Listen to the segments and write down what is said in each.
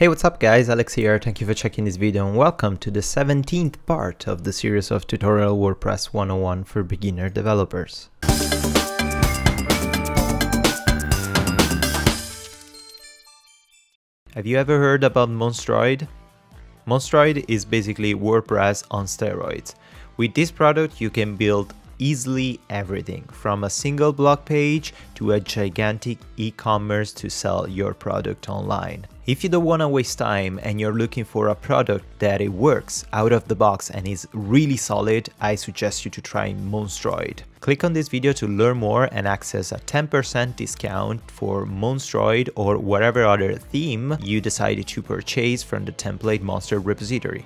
Hey, what's up guys? Alex here. Thank you for checking this video and welcome to the 17th part of the series of tutorial WordPress 101 for beginner developers. Have you ever heard about Monstroid? Monstroid is basically WordPress on steroids. With this product you can build easily everything from a single blog page to a gigantic e-commerce to sell your product online. If you don't want to waste time and you're looking for a product that it works out of the box and is really solid, I suggest you to try Monstroid. Click on this video to learn more and access a 10% discount for Monstroid or whatever other theme you decided to purchase from the Template Monster repository.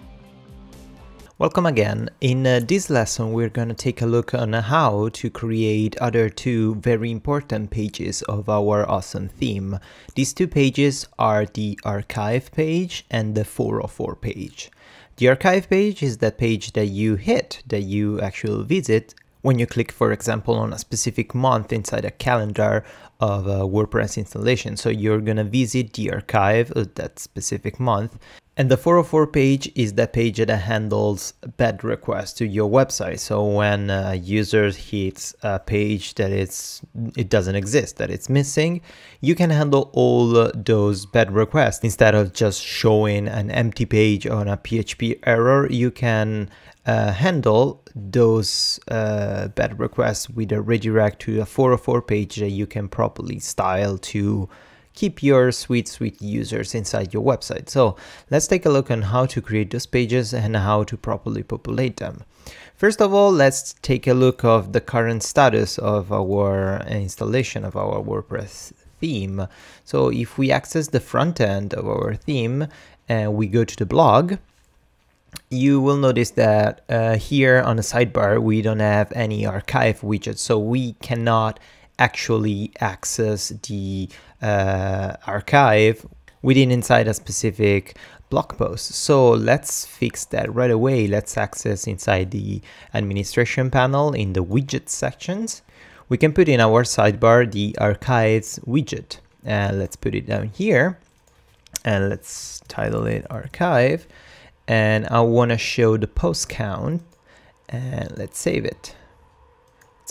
Welcome again. In uh, this lesson we're going to take a look on how to create other two very important pages of our awesome theme. These two pages are the archive page and the 404 page. The archive page is that page that you hit, that you actually visit when you click, for example, on a specific month inside a calendar of a WordPress installation. So you're going to visit the archive of that specific month. And the 404 page is the page that handles bad requests to your website. So when a user hits a page that it's it doesn't exist, that it's missing, you can handle all those bad requests. Instead of just showing an empty page on a PHP error, you can uh, handle those uh, bad requests with a redirect to a 404 page that you can properly style to keep your sweet, sweet users inside your website. So let's take a look on how to create those pages and how to properly populate them. First of all, let's take a look of the current status of our installation of our WordPress theme. So if we access the front end of our theme and we go to the blog, you will notice that uh, here on the sidebar we don't have any archive widget so we cannot actually access the uh, archive within inside a specific blog post. So let's fix that right away. Let's access inside the administration panel in the widget sections. We can put in our sidebar the archives widget. And let's put it down here and let's title it archive. And I want to show the post count and let's save it.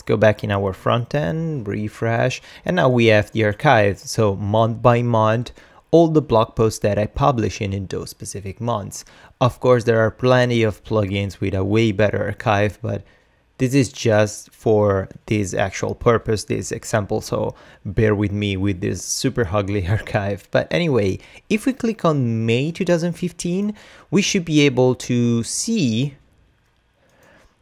Go back in our front end, refresh, and now we have the archive. So month by month, all the blog posts that I publish in, in those specific months. Of course, there are plenty of plugins with a way better archive, but this is just for this actual purpose, this example, so bear with me with this super ugly archive. But anyway, if we click on May 2015, we should be able to see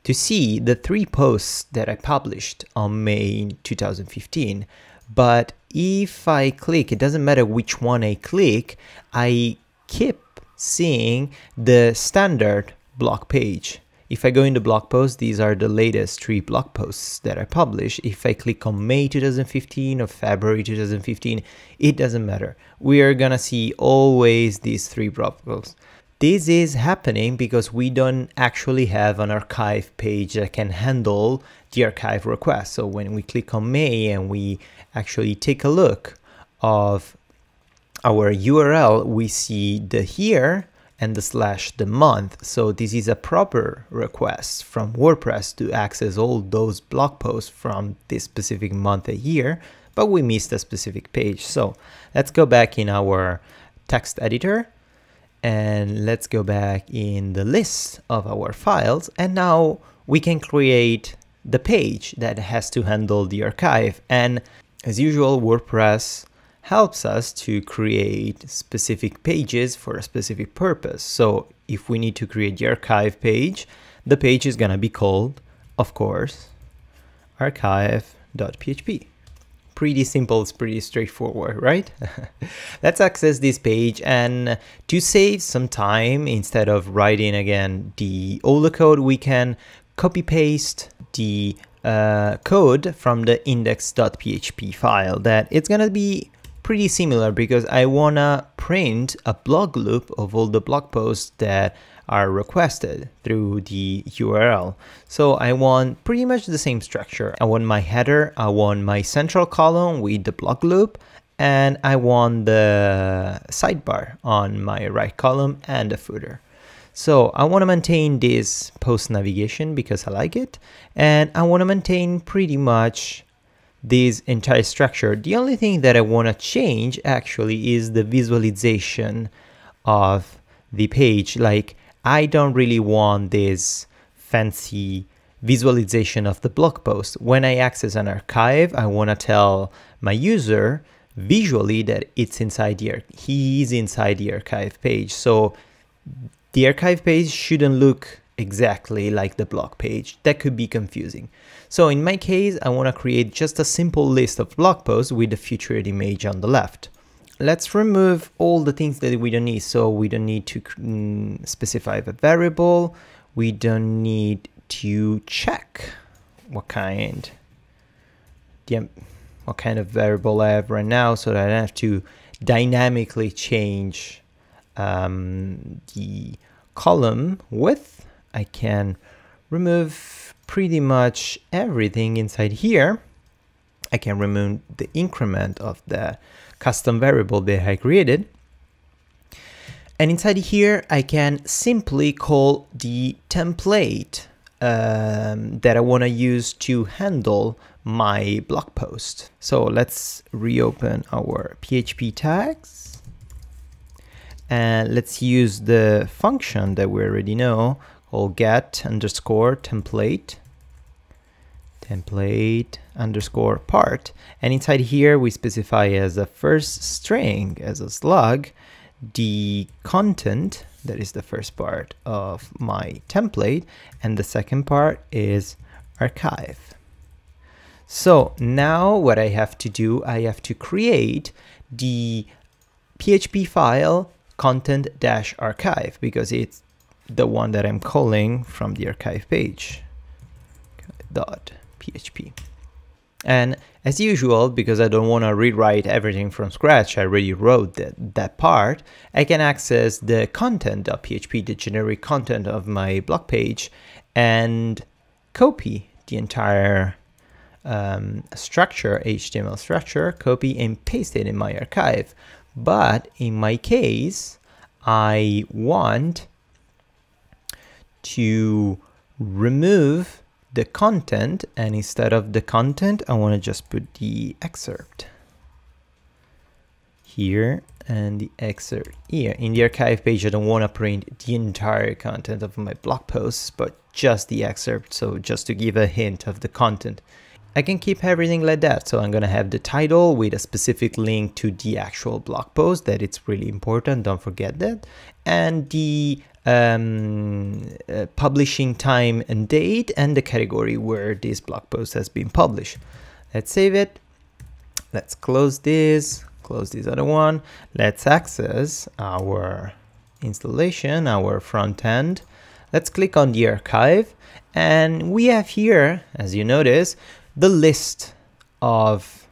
to see the three posts that I published on May 2015. But if I click, it doesn't matter which one I click, I keep seeing the standard blog page. If I go into blog post, these are the latest three blog posts that I publish. If I click on May 2015 or February 2015, it doesn't matter. We are gonna see always these three blog posts. This is happening because we don't actually have an archive page that can handle the archive request. So when we click on May and we actually take a look of our URL, we see the here and the slash the month. So this is a proper request from WordPress to access all those blog posts from this specific month a year, but we missed a specific page. So let's go back in our text editor and let's go back in the list of our files. And now we can create the page that has to handle the archive. And as usual, WordPress helps us to create specific pages for a specific purpose. So if we need to create the archive page, the page is gonna be called, of course, archive.php. Pretty simple, it's pretty straightforward, right? Let's access this page and to save some time, instead of writing again the older code, we can copy paste the uh, code from the index.php file that it's gonna be pretty similar because I wanna print a blog loop of all the blog posts that are requested through the URL. So I want pretty much the same structure. I want my header, I want my central column with the blog loop, and I want the sidebar on my right column and the footer. So I want to maintain this post navigation because I like it. And I want to maintain pretty much this entire structure. The only thing that I want to change actually is the visualization of the page. Like I don't really want this fancy visualization of the blog post. When I access an archive, I want to tell my user visually that it's inside the he's inside the archive page. So the archive page shouldn't look exactly like the blog page. That could be confusing. So in my case, I want to create just a simple list of blog posts with the featured image on the left. Let's remove all the things that we don't need. So we don't need to mm, specify the variable. We don't need to check what kind, the, what kind of variable I have right now so that I don't have to dynamically change um, the column width, I can remove pretty much everything inside here. I can remove the increment of the custom variable that I created. And inside here, I can simply call the template um, that I want to use to handle my blog post. So let's reopen our PHP tags and let's use the function that we already know called get underscore template. Template underscore part. And inside here we specify as a first string as a slug the content that is the first part of my template and the second part is archive. So now what I have to do I have to create the PHP file content-archive because it's the one that I'm calling from the archive page. Dot php and as usual because I don't want to rewrite everything from scratch I already wrote that, that part I can access the content.php the generic content of my blog page and copy the entire um, structure HTML structure copy and paste it in my archive. But in my case, I want to remove the content and instead of the content, I want to just put the excerpt here and the excerpt here. In the archive page, I don't want to print the entire content of my blog posts, but just the excerpt. So just to give a hint of the content. I can keep everything like that. So I'm going to have the title with a specific link to the actual blog post that it's really important. Don't forget that. And the um, uh, publishing time and date and the category where this blog post has been published. Let's save it. Let's close this, close this other one. Let's access our installation, our front end. Let's click on the archive and we have here, as you notice, the list of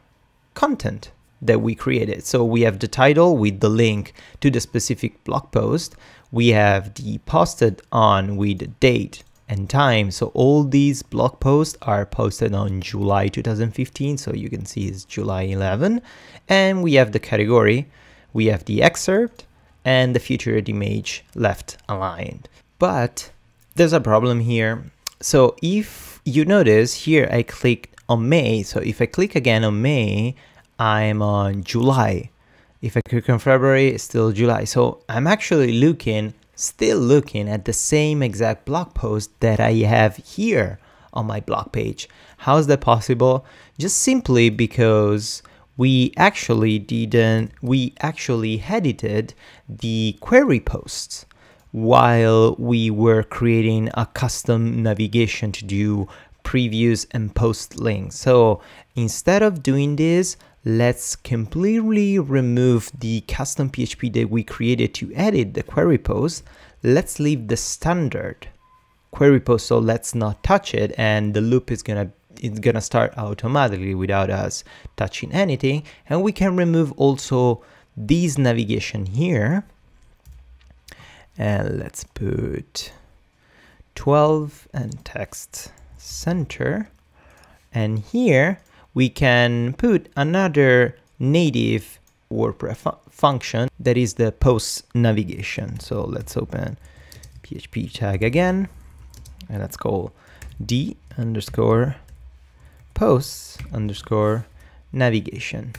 content that we created. So we have the title with the link to the specific blog post. We have the posted on with date and time. So all these blog posts are posted on July 2015. So you can see it's July 11. And we have the category. We have the excerpt and the featured image left aligned. But there's a problem here. So if you notice here, I clicked on May. So if I click again on May, I'm on July. If I click on February, it's still July. So I'm actually looking, still looking at the same exact blog post that I have here on my blog page. How is that possible? Just simply because we actually didn't, we actually edited the query posts while we were creating a custom navigation to do previews and post links. So instead of doing this, let's completely remove the custom PHP that we created to edit the query post. Let's leave the standard query post, so let's not touch it, and the loop is gonna it's gonna start automatically without us touching anything. And we can remove also this navigation here. And let's put 12 and text center. And here we can put another native WordPress fu function that is the post navigation. So let's open PHP tag again and let's call the underscore posts underscore navigation.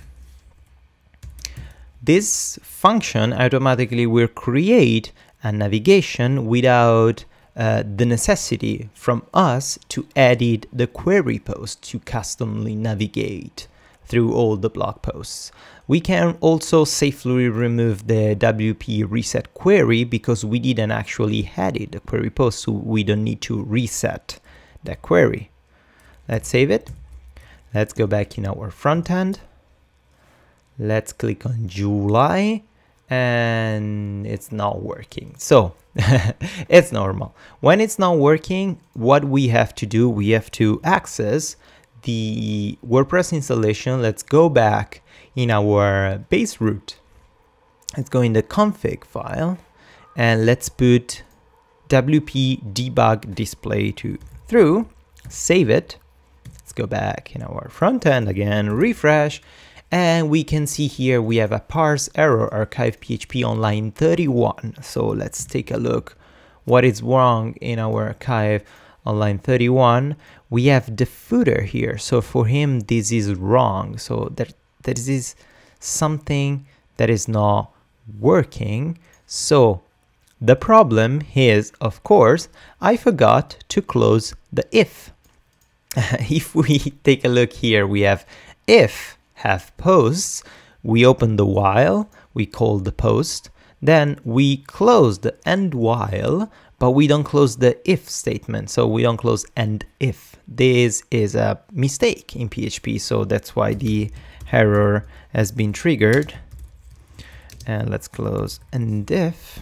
This function automatically will create a navigation without uh, the necessity from us to edit the query post to customly navigate through all the blog posts. We can also safely remove the WP reset query because we didn't actually edit the query post, so we don't need to reset that query. Let's save it. Let's go back in our front end. Let's click on July and it's not working. So it's normal. When it's not working, what we have to do, we have to access the WordPress installation. Let's go back in our base root. Let's go in the config file and let's put wp debug display to true, save it. Let's go back in our front end again, refresh, and we can see here we have a parse error archive PHP on line 31. So let's take a look what is wrong in our archive on line 31. We have the footer here. So for him, this is wrong. So that, that is something that is not working. So the problem is, of course, I forgot to close the if. if we take a look here, we have if have posts, we open the while, we call the post, then we close the end while, but we don't close the if statement. So we don't close end if. This is a mistake in PHP. So that's why the error has been triggered. And let's close end if,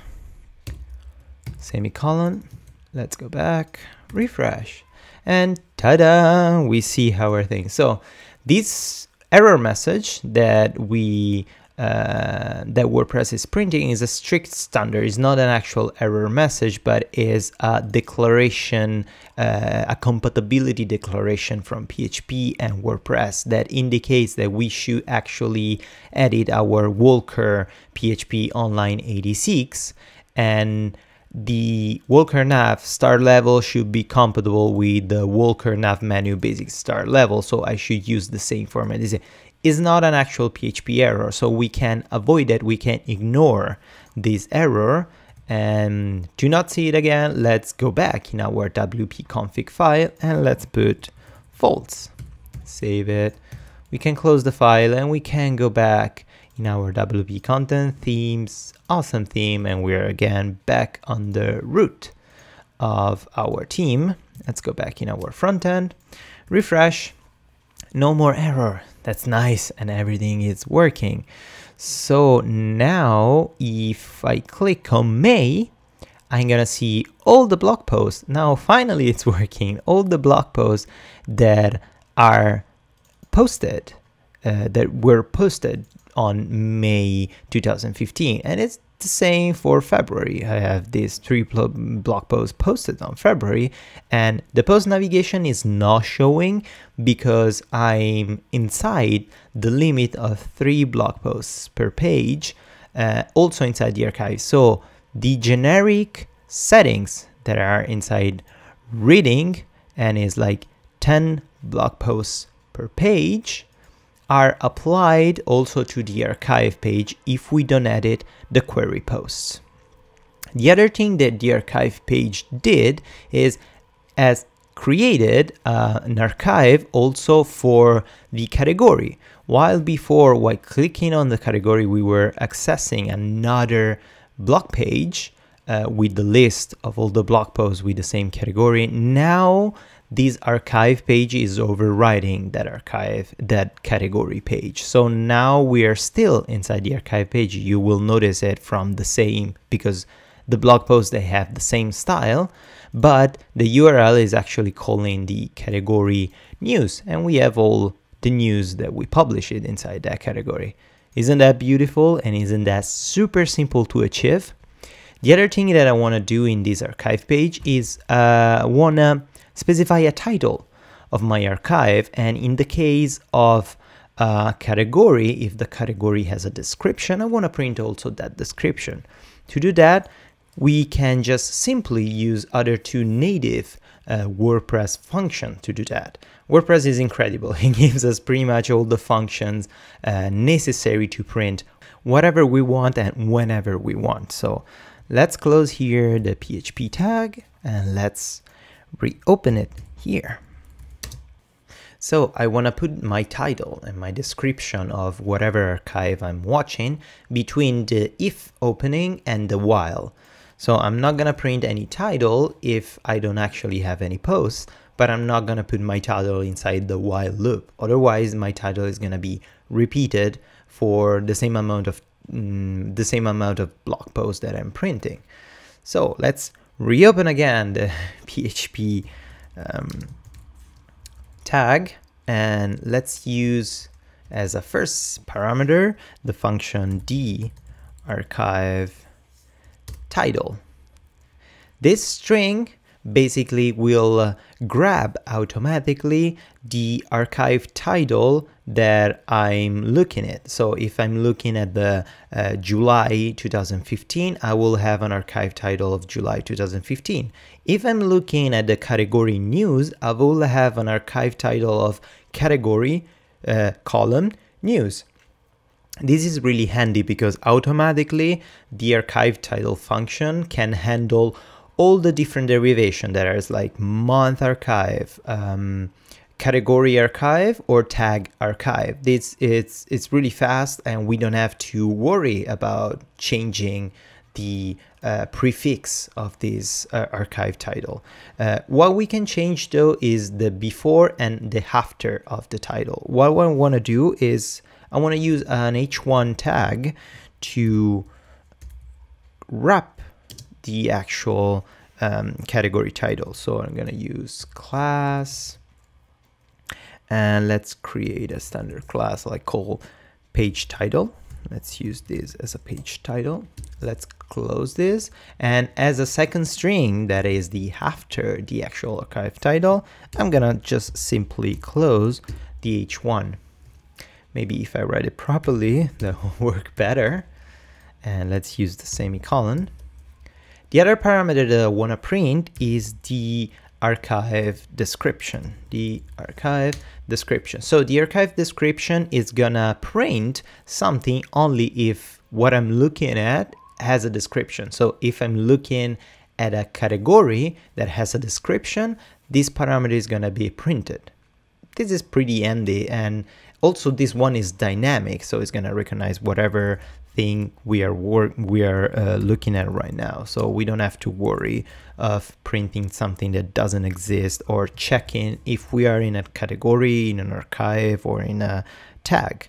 semicolon. Let's go back, refresh, and ta-da, we see how our thing. So this error message that we uh, that WordPress is printing is a strict standard. It's not an actual error message, but is a declaration, uh, a compatibility declaration from PHP and WordPress that indicates that we should actually edit our Walker PHP Online 86 and the Walker nav start level should be compatible with the Walker nav menu basic start level. So I should use the same format. This is not an actual PHP error. So we can avoid it. We can ignore this error and do not see it again. Let's go back in our WP config file and let's put false. Save it. We can close the file and we can go back in our WP content themes, awesome theme, and we're again back on the root of our team. Let's go back in our front end, refresh, no more error. That's nice, and everything is working. So now if I click on May, I'm gonna see all the blog posts. Now finally it's working. All the blog posts that are posted, uh, that were posted on May 2015 and it's the same for February. I have these three blog posts posted on February and the post navigation is not showing because I'm inside the limit of three blog posts per page uh, also inside the archive. So the generic settings that are inside reading and is like 10 blog posts per page are applied also to the archive page if we don't edit the query posts. The other thing that the archive page did is as created uh, an archive also for the category. While before, while clicking on the category, we were accessing another blog page uh, with the list of all the blog posts with the same category. Now this archive page is overriding that archive, that category page. So now we are still inside the archive page. You will notice it from the same, because the blog posts, they have the same style, but the URL is actually calling the category news. And we have all the news that we publish it inside that category. Isn't that beautiful? And isn't that super simple to achieve? The other thing that I want to do in this archive page is uh, want to specify a title of my archive. And in the case of a category, if the category has a description, I want to print also that description. To do that, we can just simply use other two native uh, WordPress function to do that. WordPress is incredible. It gives us pretty much all the functions uh, necessary to print whatever we want and whenever we want. So let's close here the PHP tag and let's reopen it here. So I want to put my title and my description of whatever archive I'm watching between the if opening and the while. So I'm not going to print any title if I don't actually have any posts, but I'm not going to put my title inside the while loop. Otherwise, my title is going to be repeated for the same amount of mm, the same amount of blog posts that I'm printing. So let's reopen again the PHP um, tag and let's use as a first parameter the function the archive title. This string basically will uh, grab automatically the archive title that I'm looking at. So if I'm looking at the uh, July 2015, I will have an archive title of July 2015. If I'm looking at the category news, I will have an archive title of category uh, column news. This is really handy because automatically the archive title function can handle all the different derivation that is like month archive, um, category archive or tag archive. This it's it's really fast and we don't have to worry about changing the uh, prefix of this uh, archive title. Uh, what we can change though is the before and the after of the title. What I want to do is I want to use an h1 tag to wrap the actual um, category title. So I'm going to use class and let's create a standard class like call page title. Let's use this as a page title. Let's close this. And as a second string, that is the after the actual archive title, I'm gonna just simply close the h1. Maybe if I write it properly, that will work better. And let's use the semicolon. The other parameter that I want to print is the archive description, the archive description. So the archive description is gonna print something only if what I'm looking at has a description. So if I'm looking at a category that has a description, this parameter is gonna be printed. This is pretty handy and also this one is dynamic, so it's gonna recognize whatever thing we are work we are uh, looking at right now. So we don't have to worry of printing something that doesn't exist or checking if we are in a category, in an archive, or in a tag.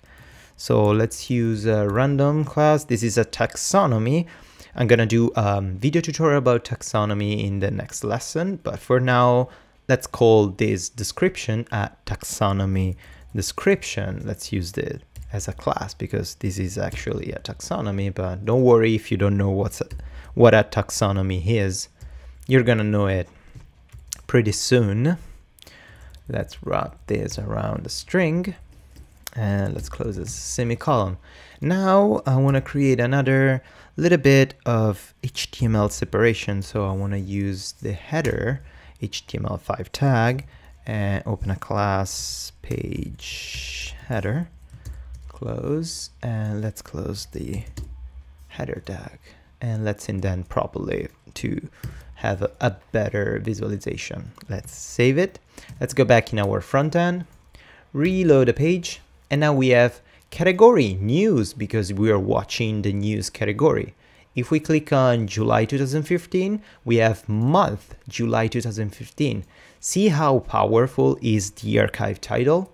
So let's use a random class. This is a taxonomy. I'm gonna do a um, video tutorial about taxonomy in the next lesson, but for now, let's call this description a taxonomy description. Let's use the as a class because this is actually a taxonomy, but don't worry if you don't know what's a, what a taxonomy is. You're gonna know it pretty soon. Let's wrap this around the string and let's close this semicolon. Now I want to create another little bit of HTML separation. So I want to use the header HTML5 tag and open a class page header close and let's close the header tag and let's indent properly to have a, better visualization. Let's save it. Let's go back in our front end, reload the page, and now we have category news because we are watching the news category. If we click on July 2015, we have month July 2015. See how powerful is the archive title?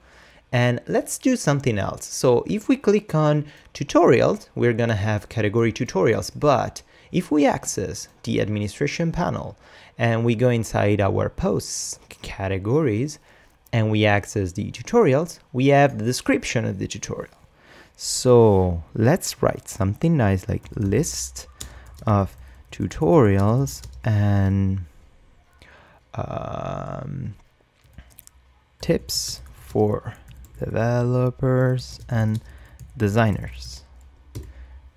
And let's do something else. So if we click on tutorials, we're gonna have category tutorials, but if we access the administration panel and we go inside our posts categories and we access the tutorials, we have the description of the tutorial. So let's write something nice like list of tutorials and um, tips for developers and designers.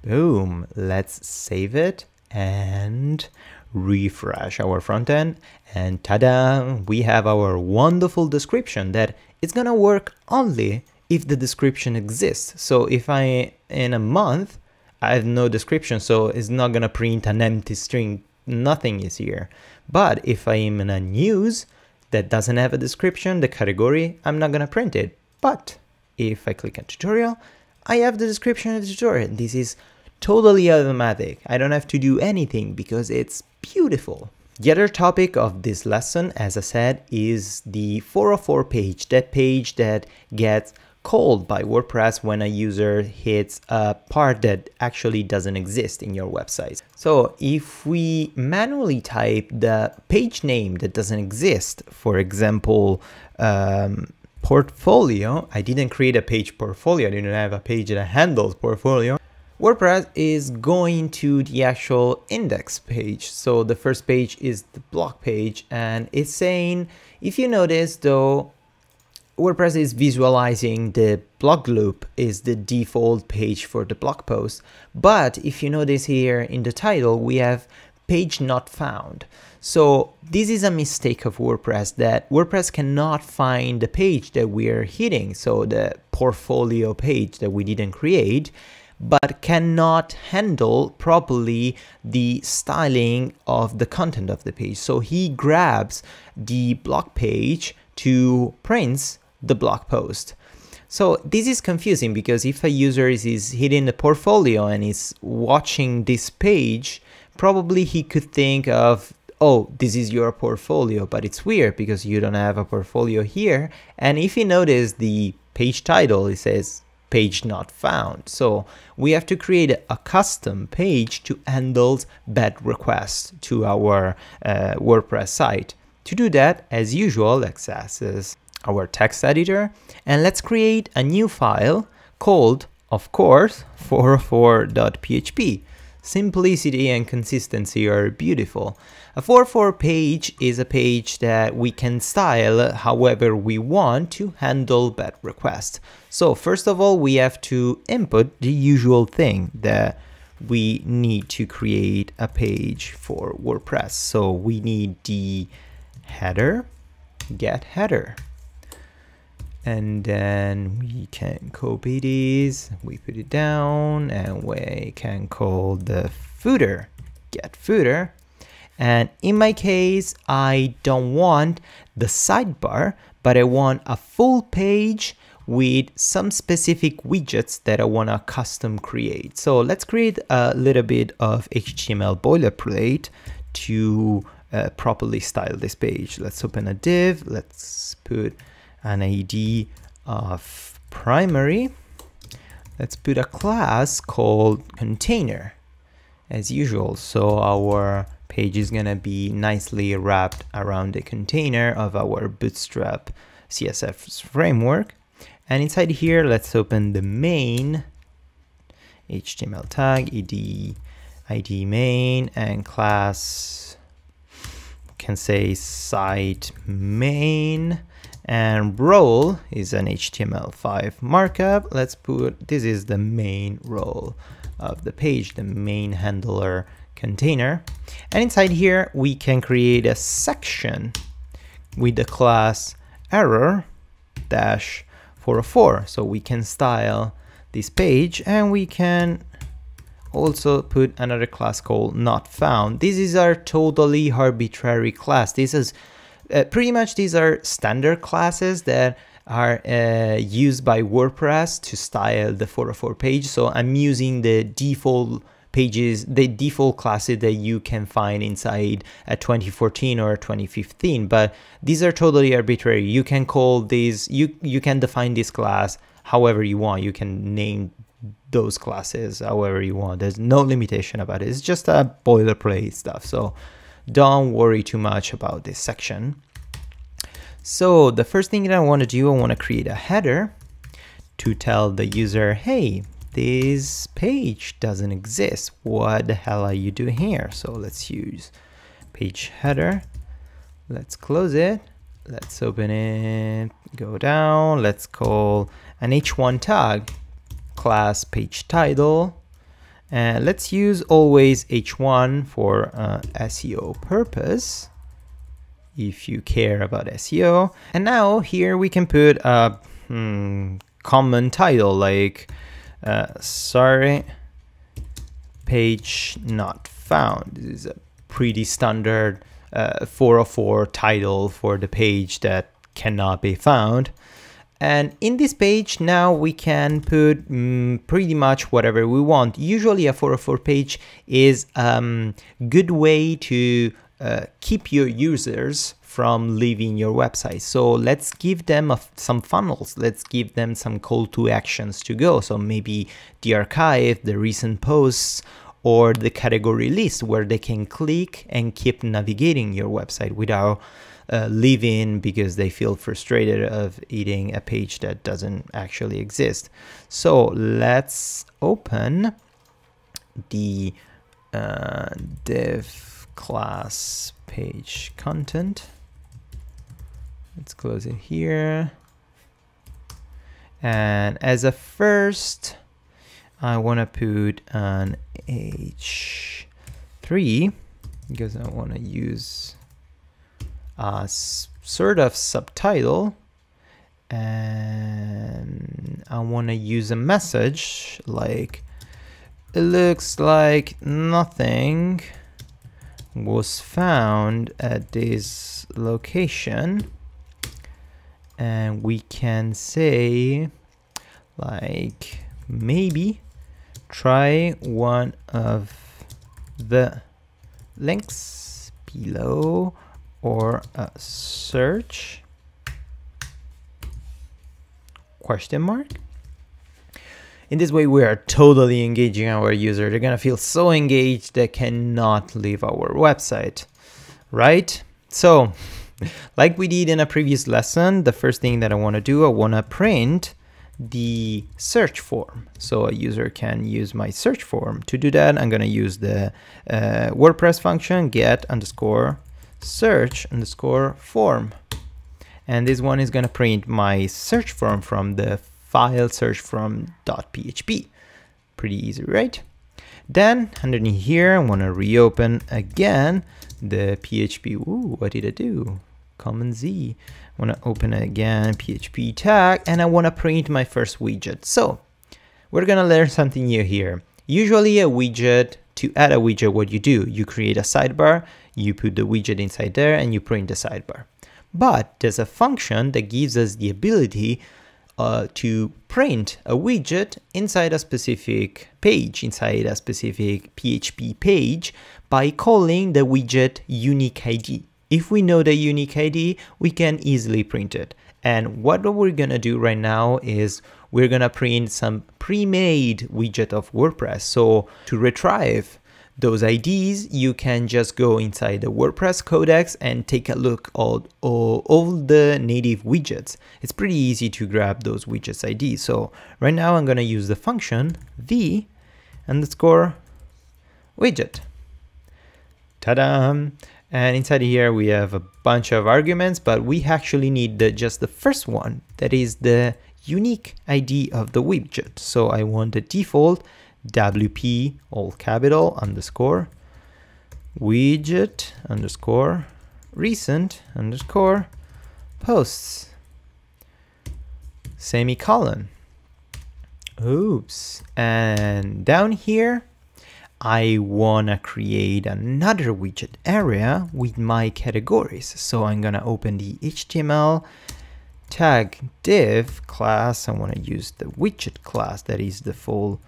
Boom, let's save it and refresh our front end and tada, we have our wonderful description that it's gonna work only if the description exists. So if I, in a month, I have no description, so it's not gonna print an empty string, nothing is here. But if I am in a news that doesn't have a description, the category, I'm not gonna print it. But if I click on tutorial, I have the description of the tutorial. This is totally automatic. I don't have to do anything because it's beautiful. The other topic of this lesson, as I said, is the 404 page, that page that gets called by WordPress when a user hits a part that actually doesn't exist in your website. So if we manually type the page name that doesn't exist, for example, um, portfolio, I didn't create a page portfolio, I didn't have a page that handles portfolio, WordPress is going to the actual index page. So the first page is the blog page and it's saying, if you notice though, WordPress is visualizing the blog loop is the default page for the blog post. But if you notice here in the title, we have page not found. So this is a mistake of WordPress that WordPress cannot find the page that we are hitting. So the portfolio page that we didn't create but cannot handle properly the styling of the content of the page. So he grabs the blog page to print the blog post. So this is confusing because if a user is, is hitting the portfolio and is watching this page, probably he could think of, oh, this is your portfolio, but it's weird because you don't have a portfolio here. And if you notice the page title, it says page not found. So we have to create a custom page to handle bad requests to our uh, WordPress site. To do that, as usual, let's access our text editor and let's create a new file called, of course, 404.php. Simplicity and consistency are beautiful. A 404 page is a page that we can style however we want to handle bad requests. So first of all, we have to input the usual thing that we need to create a page for WordPress. So we need the header, get header. And then we can copy these, we put it down and we can call the footer, get footer. And in my case, I don't want the sidebar, but I want a full page with some specific widgets that I want to custom create. So let's create a little bit of HTML boilerplate to uh, properly style this page. Let's open a div. Let's put an ID of primary. Let's put a class called container as usual. So our page is gonna be nicely wrapped around the container of our Bootstrap CSS framework. And inside here, let's open the main HTML tag, id, id main, and class can say site main and role is an HTML5 markup. Let's put, this is the main role of the page, the main handler container. And inside here, we can create a section with the class error dash 404. So we can style this page and we can also put another class called not found. This is our totally arbitrary class. This is uh, pretty much these are standard classes that are uh, used by WordPress to style the 404 page. So I'm using the default pages, the default classes that you can find inside a 2014 or 2015, but these are totally arbitrary. You can call these, you, you can define this class however you want. You can name those classes however you want. There's no limitation about it. It's just a boilerplate stuff. So don't worry too much about this section. So the first thing that I want to do, I want to create a header to tell the user, hey, this page doesn't exist. What the hell are you doing here? So let's use page header. Let's close it. let's open it, go down, let's call an h1 tag class page title. And let's use always h1 for uh, SEO purpose if you care about SEO. And now here we can put a hmm, common title like uh, sorry page not found. This is a pretty standard uh, 404 title for the page that cannot be found. And in this page now we can put mm, pretty much whatever we want. Usually a 404 page is a um, good way to uh, keep your users from leaving your website. So let's give them a, some funnels. Let's give them some call to actions to go. So maybe the archive, the recent posts, or the category list where they can click and keep navigating your website without uh, leaving because they feel frustrated of eating a page that doesn't actually exist. So let's open the uh, div class page content. Let's close it here. And as a first, I want to put an H3 because I want to use a sort of subtitle and I want to use a message like it looks like nothing was found at this location and we can say like maybe try one of the links below or a search question mark in this way we are totally engaging our user they're gonna feel so engaged they cannot leave our website right so like we did in a previous lesson, the first thing that I want to do, I want to print the search form. So a user can use my search form. To do that, I'm to use the uh, WordPress function get underscore search underscore form. And this one is going to print my search form from the file search from .php. Pretty easy, right? Then underneath here, I want to reopen again the PHP. Ooh, what did I do? Command Z. I want to open again, PHP tag, and I want to print my first widget. So we're going to learn something new here. Usually a widget, to add a widget, what you do, you create a sidebar, you put the widget inside there, and you print the sidebar. But there's a function that gives us the ability uh, to print a widget inside a specific page, inside a specific PHP page by calling the widget unique ID. If we know the unique ID, we can easily print it. And what we're gonna do right now is we're gonna print some pre-made widget of WordPress. So to retrieve those IDs, you can just go inside the WordPress codex and take a look at all, all, all, the native widgets. It's pretty easy to grab those widgets IDs. So right now I'm gonna use the function the underscore widget. Ta-da! And inside here we have a bunch of arguments, but we actually need the, just the first one, that is the unique ID of the widget. So I want the default WP all capital underscore widget underscore recent underscore posts semicolon. Oops. And down here I wanna create another widget area with my categories. So I'm gonna open the HTML tag div class. I wanna use the widget class that is the full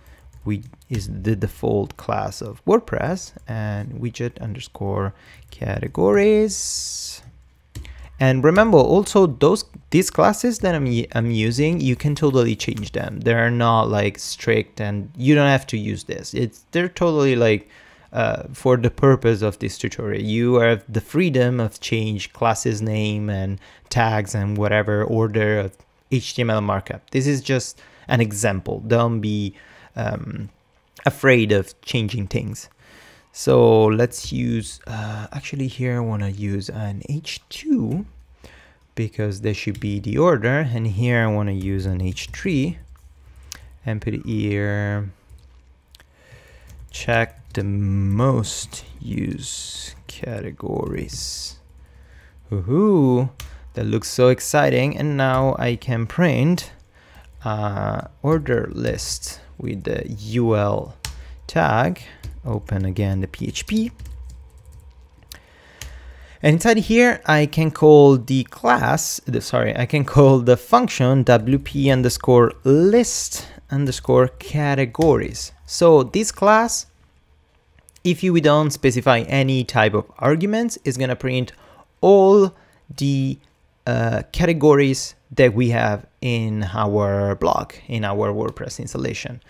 we is the default class of WordPress and widget underscore categories and remember also those these classes that I'm, I'm using, you can totally change them. They're not like strict and you don't have to use this. It's They're totally like uh, for the purpose of this tutorial. You have the freedom of change classes name and tags and whatever order of HTML markup. This is just an example. Don't be um, afraid of changing things. So let's use, uh, actually here I want to use an H2 because they should be the order. And here I want to use an h3 and put here. Check the most used categories. Woohoo! That looks so exciting. And now I can print uh, order list with the UL tag open again the PHP and inside here, I can call the class, the, sorry, I can call the function wp underscore list underscore categories. So this class, if you don't specify any type of arguments, is gonna print all the uh, categories that we have in our blog, in our WordPress installation.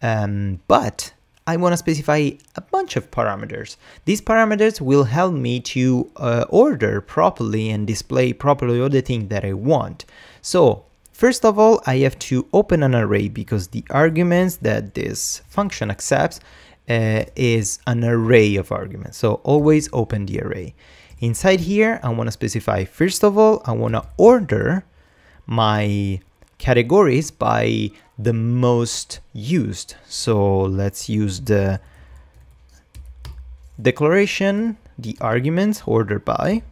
Um, but I want to specify a bunch of parameters. These parameters will help me to uh, order properly and display properly all the things that I want. So first of all, I have to open an array because the arguments that this function accepts uh, is an array of arguments. So always open the array. Inside here, I want to specify, first of all, I want to order my categories by the most used. So let's use the declaration, the arguments ordered by,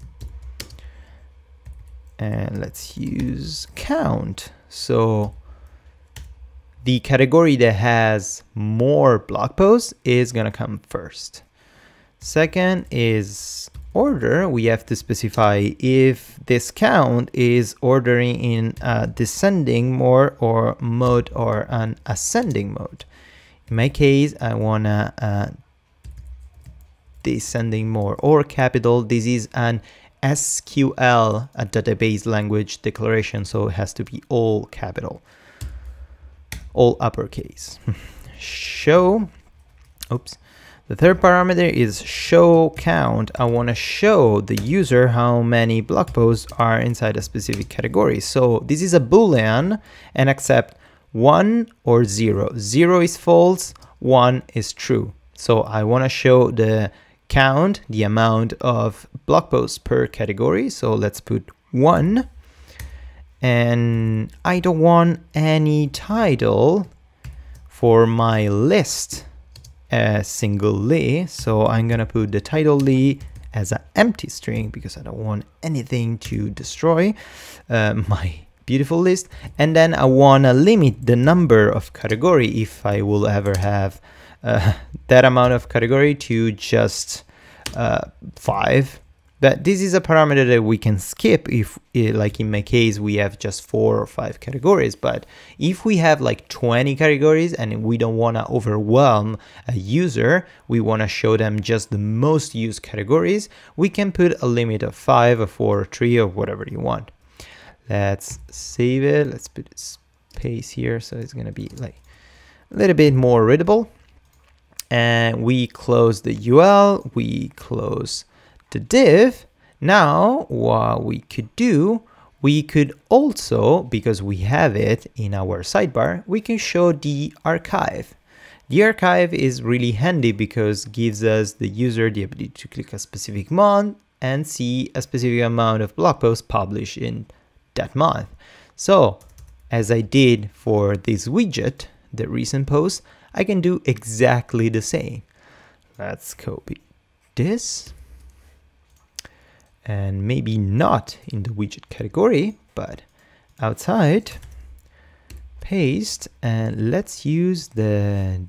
and let's use count. So the category that has more blog posts is gonna come first. Second is order, we have to specify if this count is ordering in a descending mode or mode or an ascending mode. In my case, I want a, a descending mode or capital. This is an SQL, a database language declaration, so it has to be all capital, all uppercase. Show, oops, the third parameter is show count. I want to show the user how many blog posts are inside a specific category. So this is a boolean and accept one or zero. Zero is false, one is true. So I want to show the count, the amount of blog posts per category. So let's put one. And I don't want any title for my list a single li. So I'm gonna put the title li as an empty string because I don't want anything to destroy uh, my beautiful list. And then I wanna limit the number of category if I will ever have uh, that amount of category to just uh, five but this is a parameter that we can skip if eh, like in my case we have just four or five categories. But if we have like 20 categories and we don't want to overwhelm a user we want to show them just the most used categories we can put a limit of five or four or three or whatever you want. Let's save it. Let's put space here so it's going to be like a little bit more readable. And we close the ul we close the div, now what we could do, we could also, because we have it in our sidebar, we can show the archive. The archive is really handy because gives us the user the ability to click a specific month and see a specific amount of blog posts published in that month. So as I did for this widget, the recent post, I can do exactly the same. Let's copy this and maybe not in the widget category, but outside, paste, and let's use the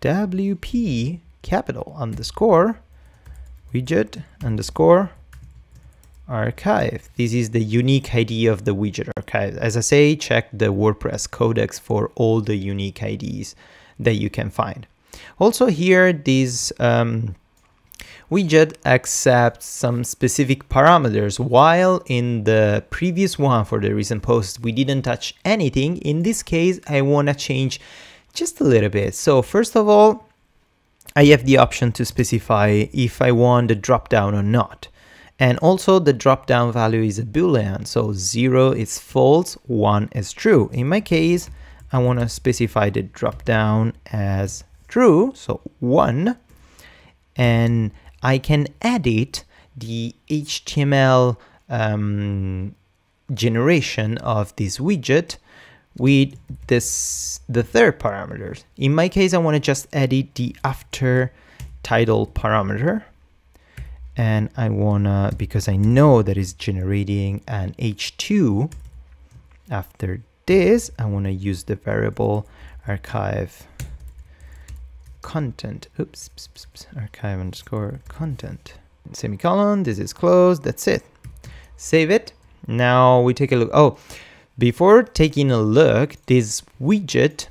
WP capital underscore widget underscore archive. This is the unique ID of the widget archive. As I say, check the WordPress codex for all the unique IDs that you can find. Also here, this um, widget accepts some specific parameters while in the previous one for the recent post we didn't touch anything. In this case I want to change just a little bit. So first of all I have the option to specify if I want the drop down or not. And also the drop down value is a boolean so 0 is false 1 is true. In my case I want to specify the drop down as true so 1 and I can edit the HTML um, generation of this widget with this the third parameter. In my case, I want to just edit the after title parameter. And I wanna, because I know that it's generating an H2 after this, I wanna use the variable archive content, oops, archive underscore content, semicolon, this is closed, that's it. Save it. Now we take a look. Oh, before taking a look, this widget,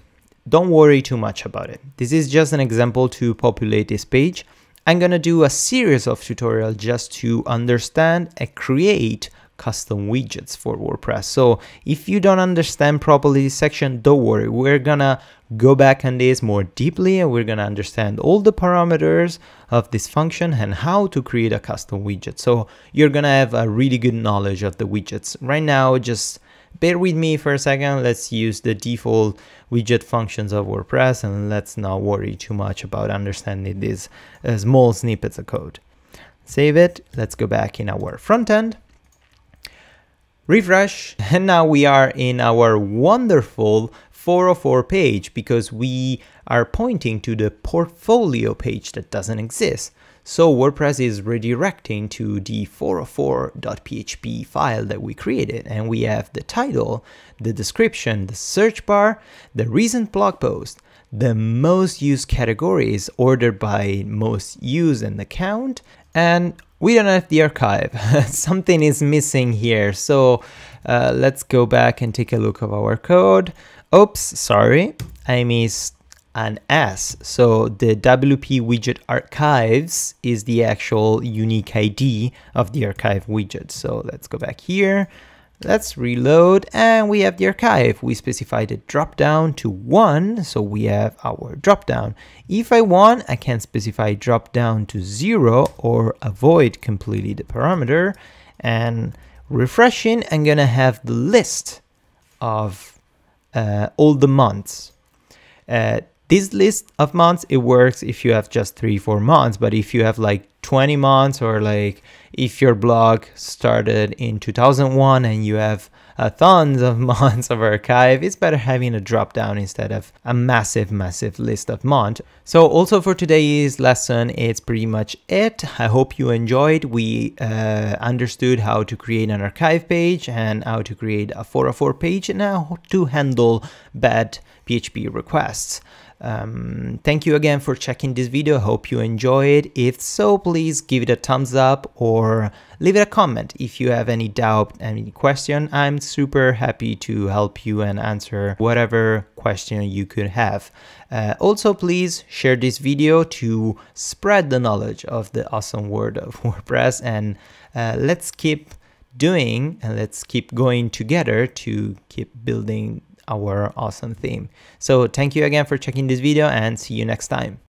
don't worry too much about it. This is just an example to populate this page. I'm gonna do a series of tutorials just to understand and create custom widgets for WordPress. So if you don't understand properly this section, don't worry. We're gonna go back on this more deeply and we're gonna understand all the parameters of this function and how to create a custom widget. So you're gonna have a really good knowledge of the widgets. Right now, just bear with me for a second. Let's use the default widget functions of WordPress and let's not worry too much about understanding these uh, small snippets of code. Save it. Let's go back in our front end. Refresh. And now we are in our wonderful 404 page because we are pointing to the portfolio page that doesn't exist. So WordPress is redirecting to the 404.php file that we created and we have the title, the description, the search bar, the recent blog post, the most used categories ordered by most used and the count, and we don't have the archive. Something is missing here. So uh, let's go back and take a look of our code. Oops, sorry, I missed an S. So the WP widget archives is the actual unique ID of the archive widget. So let's go back here. Let's reload and we have the archive. We specified a drop down to one. So we have our drop down. If I want, I can specify drop down to zero or avoid completely the parameter and refreshing. I'm to have the list of uh, all the months. Uh, this list of months, it works if you have just three, four months, but if you have like 20 months or like if your blog started in 2001 and you have uh, tons of months of archive, it's better having a drop down instead of a massive, massive list of months. So also for today's lesson, it's pretty much it. I hope you enjoyed. We uh, understood how to create an archive page and how to create a 404 page and how to handle bad PHP requests. Um, thank you again for checking this video. Hope you enjoy it. If so, please give it a thumbs up or leave it a comment if you have any doubt, any question. I'm super happy to help you and answer whatever question you could have. Uh, also, please share this video to spread the knowledge of the awesome world of WordPress and uh, let's keep doing and let's keep going together to keep building our awesome theme. So thank you again for checking this video and see you next time.